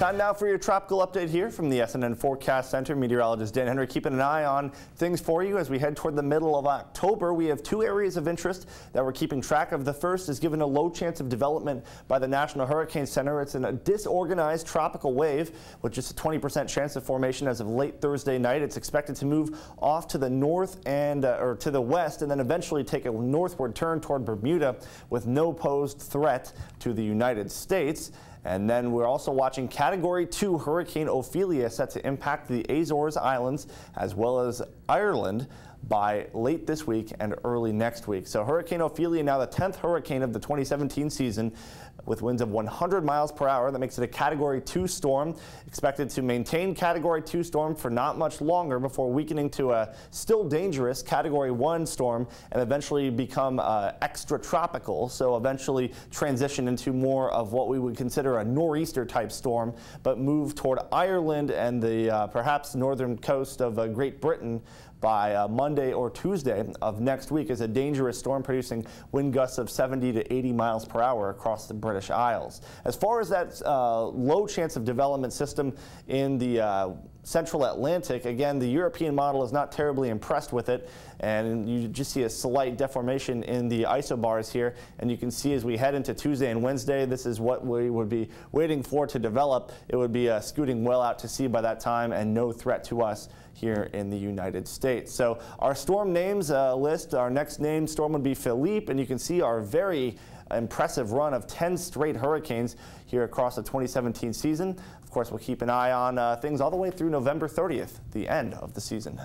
Time now for your tropical update here from the SNN Forecast Center. Meteorologist Dan Henry keeping an eye on things for you as we head toward the middle of October. We have two areas of interest that we're keeping track of. The first is given a low chance of development by the National Hurricane Center. It's a disorganized tropical wave with just a 20% chance of formation as of late Thursday night. It's expected to move off to the north and uh, or to the west and then eventually take a northward turn toward Bermuda with no posed threat to the United States. And then we're also watching Category 2 Hurricane Ophelia set to impact the Azores Islands as well as Ireland by late this week and early next week. So Hurricane Ophelia now the 10th hurricane of the 2017 season with winds of 100 miles per hour. That makes it a Category 2 storm. Expected to maintain Category 2 storm for not much longer before weakening to a still dangerous Category 1 storm and eventually become uh, extra tropical. So eventually transition into more of what we would consider a nor'easter type storm, but move toward Ireland and the uh, perhaps northern coast of uh, Great Britain by uh, Monday or Tuesday of next week as a dangerous storm producing wind gusts of 70 to 80 miles per hour across the British Isles. As far as that uh, low chance of development system in the uh, central Atlantic. Again, the European model is not terribly impressed with it, and you just see a slight deformation in the isobars here, and you can see as we head into Tuesday and Wednesday, this is what we would be waiting for to develop. It would be uh, scooting well out to sea by that time and no threat to us here in the United States. So our storm names uh, list, our next name storm would be Philippe, and you can see our very impressive run of 10 straight hurricanes here across the 2017 season. Of course, we'll keep an eye on uh, things all the way through November 30th, the end of the season.